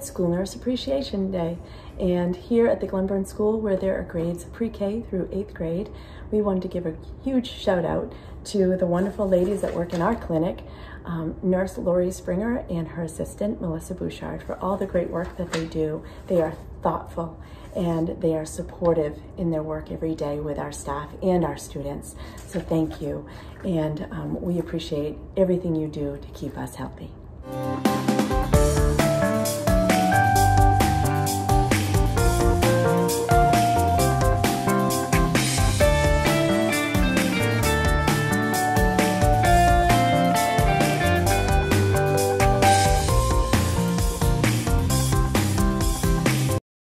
it's School Nurse Appreciation Day. And here at the Glenburn School, where there are grades pre-K through eighth grade, we wanted to give a huge shout out to the wonderful ladies that work in our clinic, um, Nurse Lori Springer and her assistant, Melissa Bouchard, for all the great work that they do. They are thoughtful and they are supportive in their work every day with our staff and our students. So thank you. And um, we appreciate everything you do to keep us healthy.